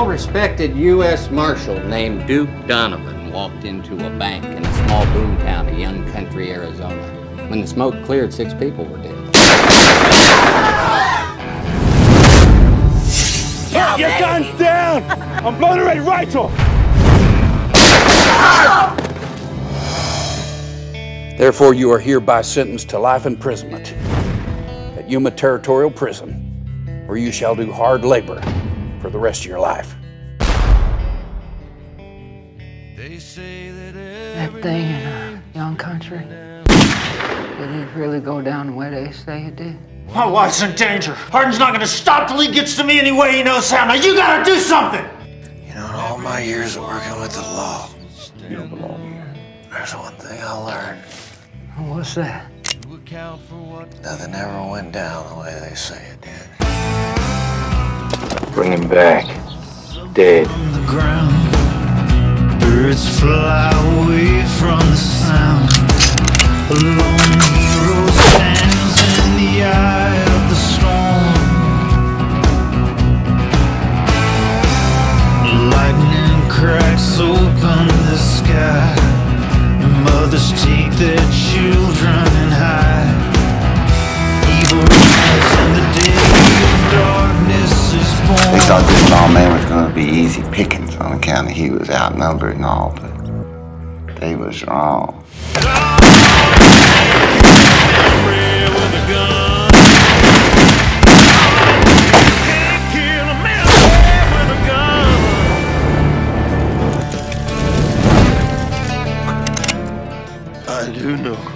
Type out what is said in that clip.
respected U.S. Marshal named Duke Donovan walked into a bank in a small boom town of Young Country, Arizona. When the smoke cleared, six people were dead. Put Your gun's down! I'm blowing the red right off! Therefore, you are hereby sentenced to life imprisonment at Yuma Territorial Prison, where you shall do hard labor for the rest of your life. That thing in Young Country, did it really go down the way they say it did? My wife's in danger. Hardin's not gonna stop till he gets to me any way he knows how. Now you gotta do something! You know, in all my years of working with the law, You don't belong here. there's one thing I learned. What's that? Nothing ever went down the way they say it did. Bring him back. Dead. the ground. Birds fly away from the sound. A lone hero stands in the eye of the storm. Lightning cracks open the sky. Mothers take their children small man was going to be easy pickings on account of he was outnumbered and all, but they was wrong. I do know